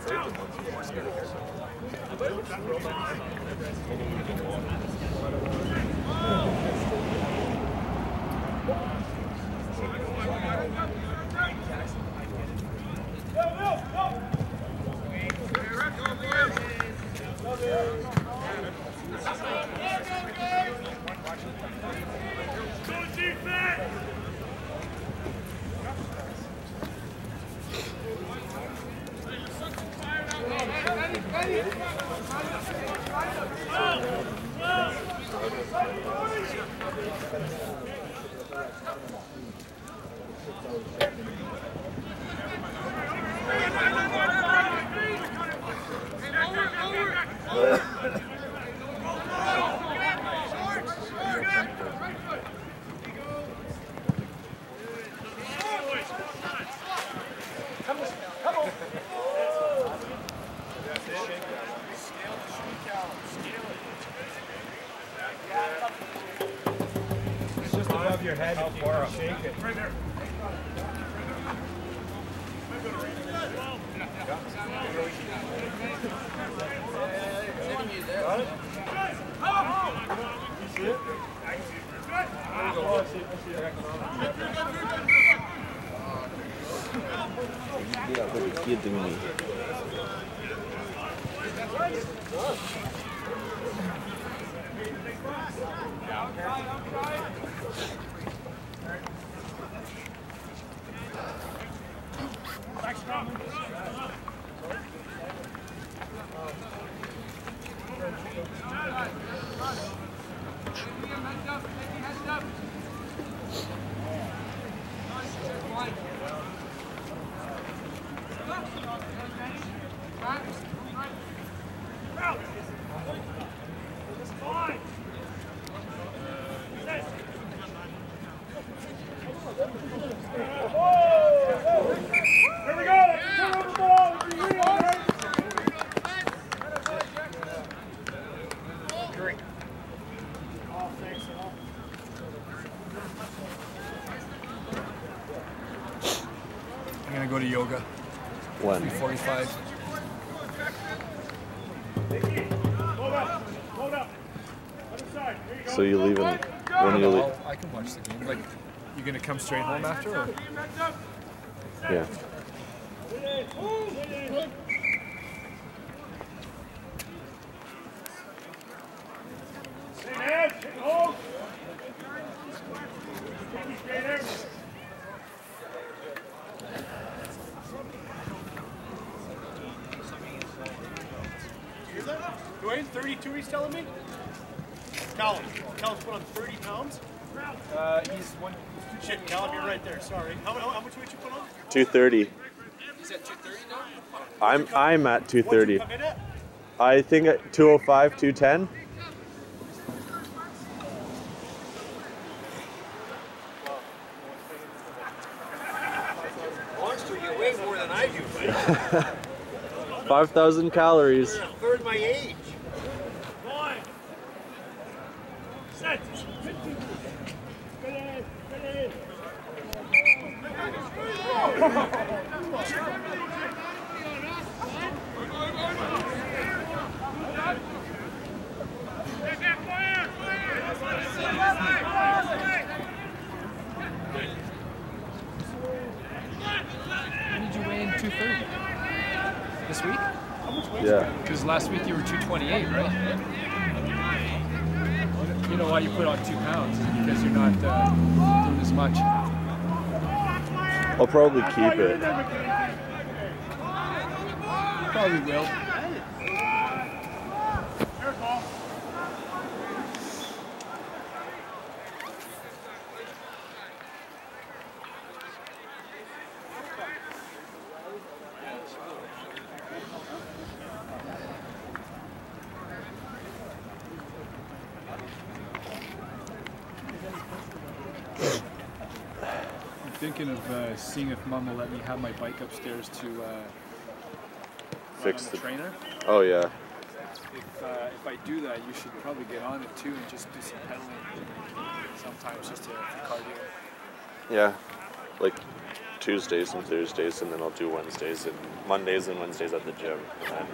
It's Thank you. Yeah, but it's kidding 45. So you leaving? When are you leaving? I can watch the game. Like, you gonna come straight home after? Or? Yeah. 32 he's telling me? Callum. Callum's put on 30 pounds? Uh, he's one. Shit, Callum, you're right there. Sorry. How, how, how much weight you put on? Two thirty. Is that 230 now? I'm I'm at two What'd you come in at? I think at 205, 210. Monster, you weigh more than I do, 5,000 calories. You're a third my age. Line. Set. Good in. Good in. When did you weigh in 230? This week? Yeah. Because last week you were 228, right? Know why you put on two pounds? Because you're not uh, doing as much. I'll probably keep it. Probably will. Thinking of uh, seeing if Mom will let me have my bike upstairs to uh, Fix the the. trainer. Oh yeah. If, uh, if I do that, you should probably get on it too and just do some pedaling sometimes just to, cardio. Yeah. Like Tuesdays and Thursdays, and then I'll do Wednesdays and Mondays and Wednesdays at the gym. And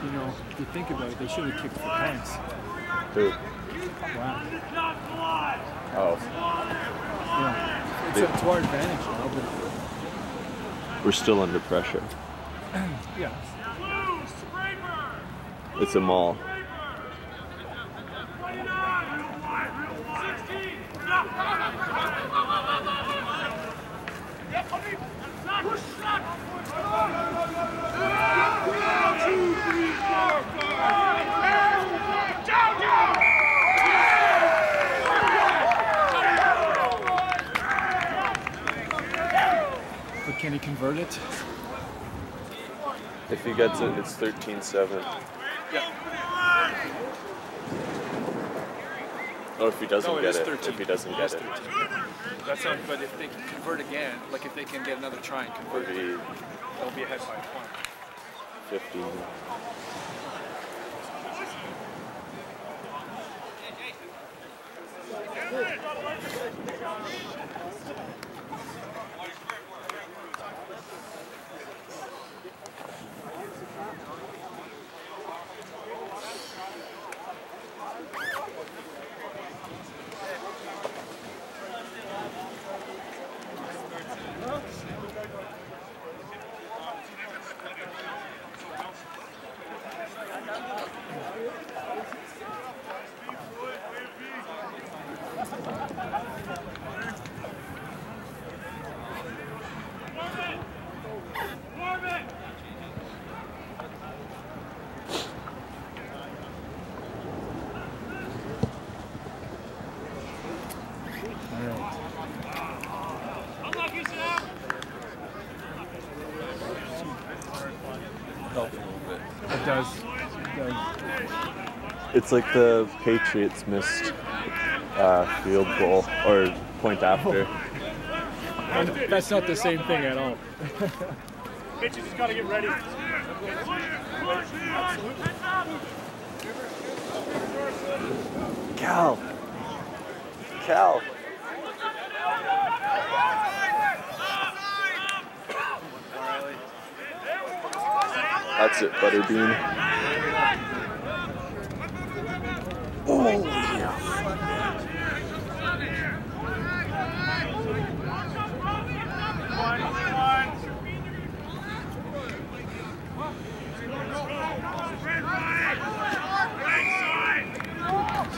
You know, if you think about it, they should have kicked for points. who? Wow. Oh, Yeah. It's up to our advantage now, but we're still under pressure. yeah. It's a mall. we convert it? If he gets it, it's 13-7. Yeah. Oh, if he doesn't no, it get it, 13. if he doesn't get it. That's not, but if they convert again, like if they can get another try and convert, it, they'll be ahead by a point. 15. Good. Good. It's like the Patriots missed uh, field goal or point after. And that's not the same thing at all. Mitch, you just got to get ready. Cal. Cal. That's it, Butterbean.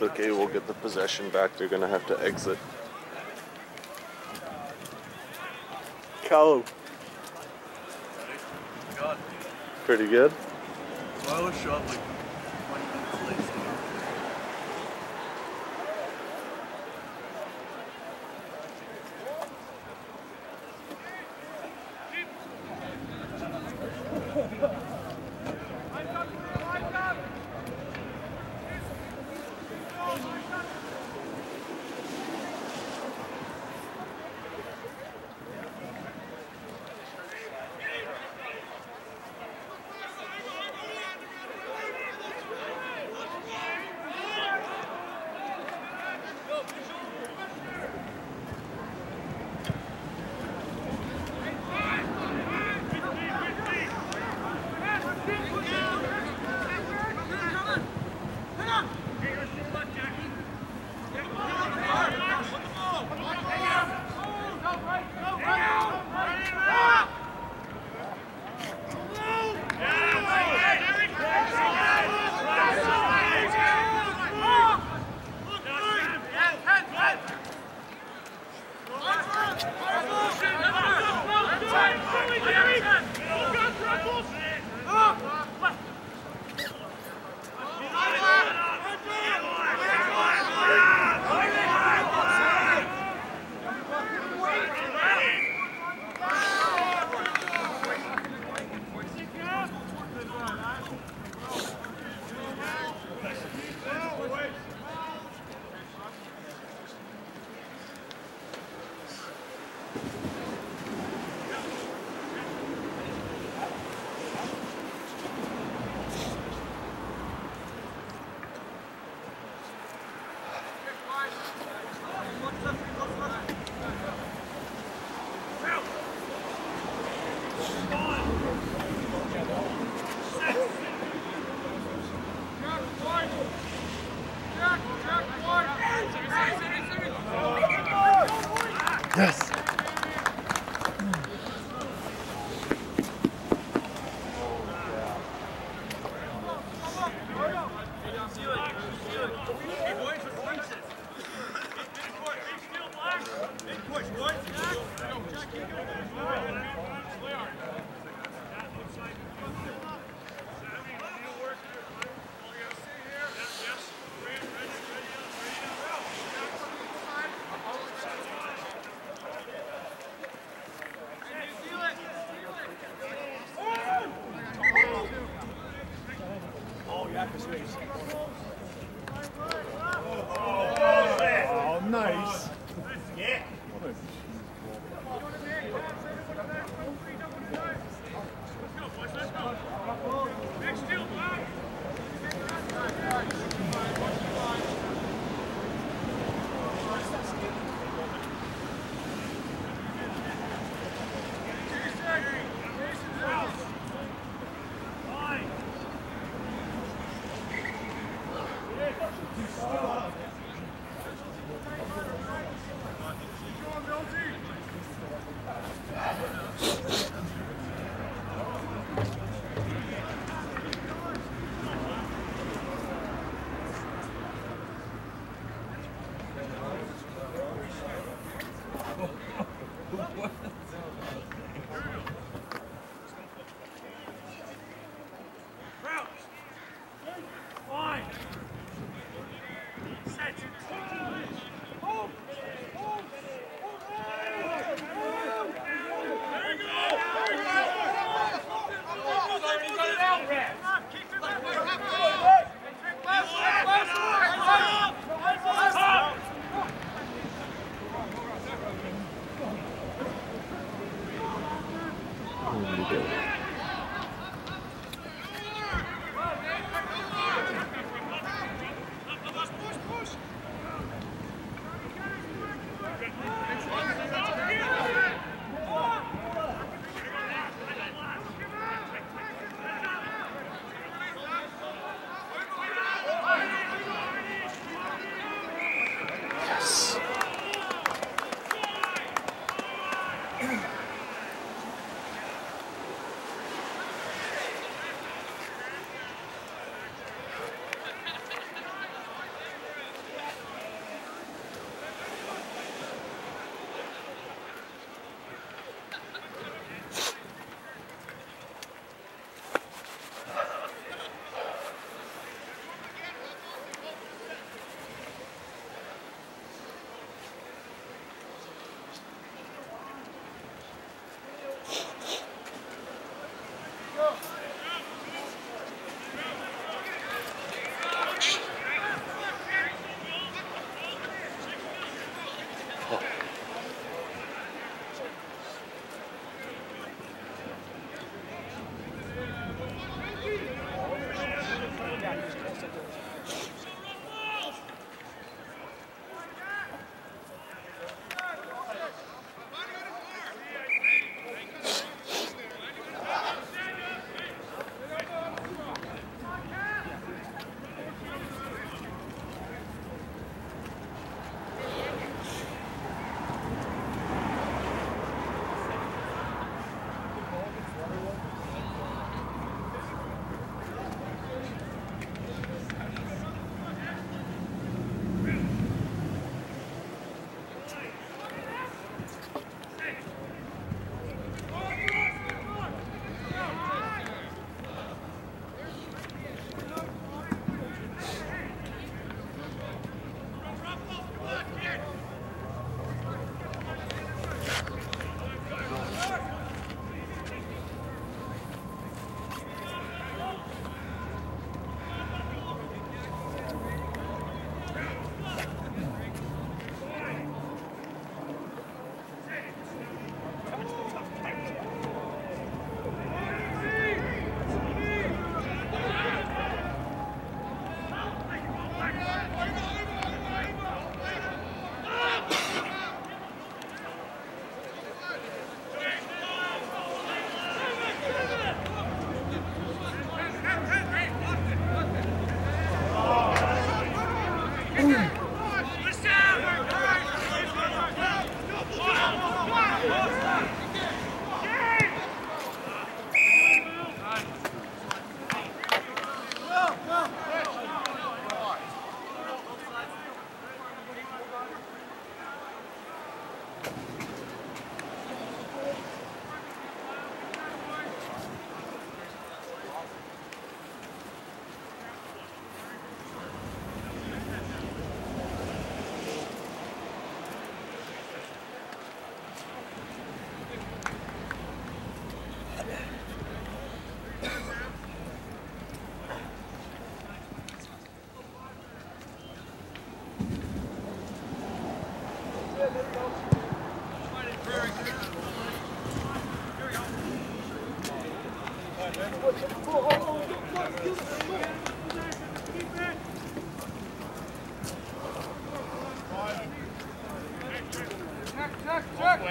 It's okay, we'll get the possession back. They're gonna have to exit. God, Pretty good. so I was shot like 20 minutes late. Yes.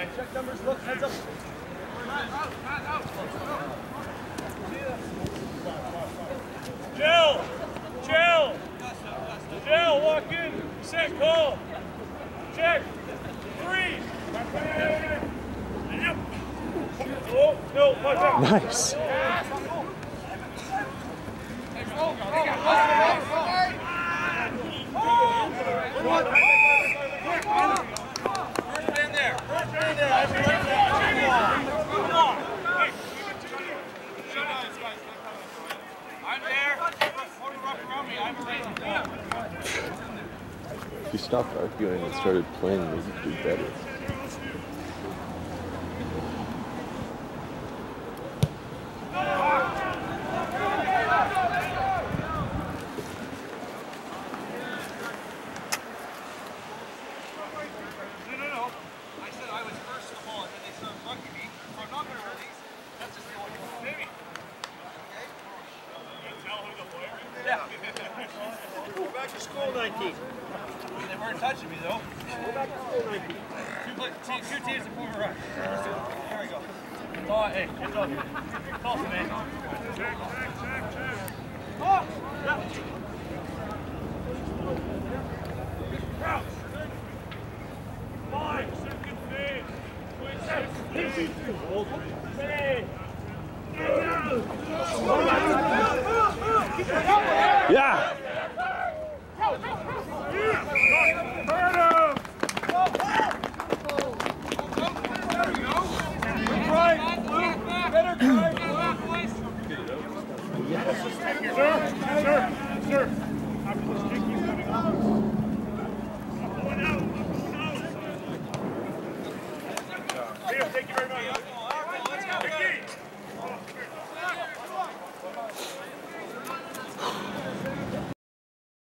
way. Check numbers, look, heads up. Jill! Jill! Jill, walk in. Set, call. Check. Three. Oh, no, nice. Oh, If you stopped arguing and started playing music, you'd be better. outro.